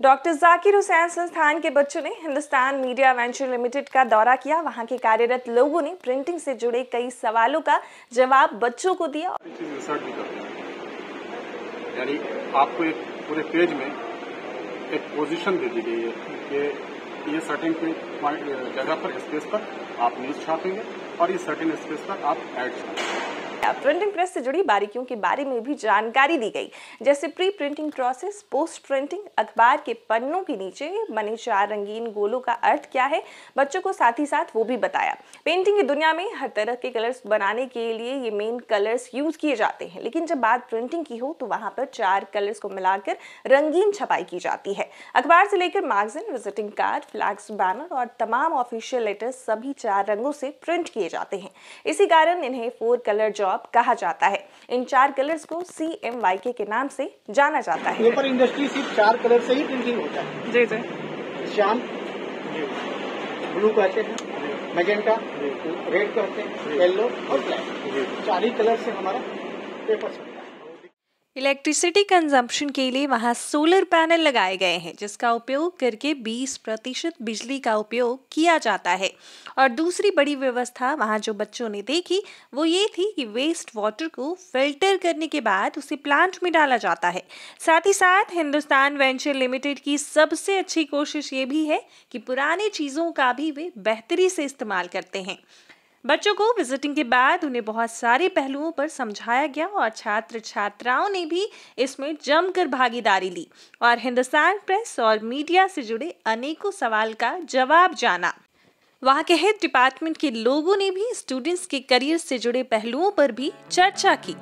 Doctor Zakir Hussain संस्थान के बच्चों ने हिंदुस्तान मीडिया वेंचर लिमिटेड का दौरा किया। वहाँ के कार्यरत लोगों ने प्रिंटिंग से जुड़े कई सवालों का जवाब बच्चों को दिया। यानी आपको एक पूरे पेज में एक पोजीशन दे दी गई है कि ये सर्टेन जगह पर स्पेस पर आप न्यूज़ छापेंगे और ये सर्टेन स्पेस पर आप एड छापेंगे। प्रिंटिंग प्रेस से जुड़ी बारीकियों के बारे में भी जानकारी दी गई। जैसे pre printing process post printing अखबार के पन्नों के नीचे बने चार रंगीन गोलों का अर्थ क्या है, बच्चों को साथ ही साथ वो भी बताया। पेंटिंग की दुनिया में हर तरह के कलर्स बनाने के लिए ये मेन कलर्स यूज़ किए जाते हैं, लेकिन जब बात प्रिंटिंग की हो तो वहाँ पर चार कलर्स को मिलाकर रंगीन छपाई की जाती है। अखबार से लेकर magazine visiting card flags banner और तमाम ऑफिशियल लेटर्स सभी चार रंगों से प्रिंट किए जाते हैं। इसी कारण इन्हें फोर कलर जॉब जॉब कहा जाता है। इन चार कलर्स को सी एम वाई के के नाम से जाना जाता है। पेपर इंडस्ट्री सिर्फ़ चार कलर से ही प्रिंटिंग होता है। जी जी। श्याम ब्लू कहते हैं मैजेंटा रेड कहते हैं येल्लो और ब्लैक। चार ही कलर से हमारा पेपर इलेक्ट्रिसिटी कंजम्पशन के लिए वहाँ सोलर पैनल लगाए गए हैं, जिसका उपयोग करके 20 प्रतिशत बिजली का उपयोग किया जाता है। और दूसरी बड़ी व्यवस्था वहाँ जो बच्चों ने देखी, वो ये थी कि वेस्ट वाटर को फ़िल्टर करने के बाद उसे प्लांट में डाला जाता है। साथ ही साथ हिंदुस्तान वेंचर लिमिटेड की सबसे अच्छी कोशिश ये भी है कि पुराने चीज़ों का भी वे बेहतरी से इस्तेमाल करते हैं। बच्चों को विजिटिंग के बाद उन्हें बहुत सारे पहलुओं पर समझाया गया और छात्र छात्राओं ने भी इसमें जमकर भागीदारी ली और हिंदुस्तान प्रेस और मीडिया से जुड़े अनेकों सवाल का जवाब जाना। वहाँ के हेड डिपार्टमेंट के लोगों ने भी स्टूडेंट्स के करियर से जुड़े पहलुओं पर भी चर्चा की।